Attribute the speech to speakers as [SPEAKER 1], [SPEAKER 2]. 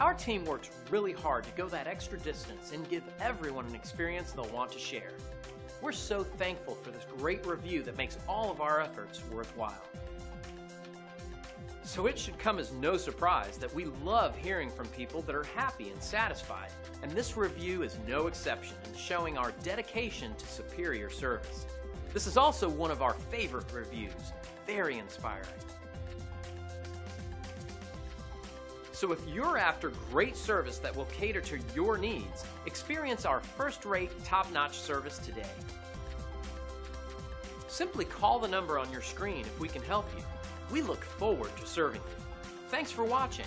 [SPEAKER 1] Our team works really hard to go that extra distance and give everyone an experience they'll want to share. We're so thankful for this great review that makes all of our efforts worthwhile. So it should come as no surprise that we love hearing from people that are happy and satisfied, and this review is no exception in showing our dedication to superior service. This is also one of our favorite reviews, very inspiring. So if you're after great service that will cater to your needs, experience our first-rate, top-notch service today. Simply call the number on your screen if we can help you. We look forward to serving you. Thanks for watching.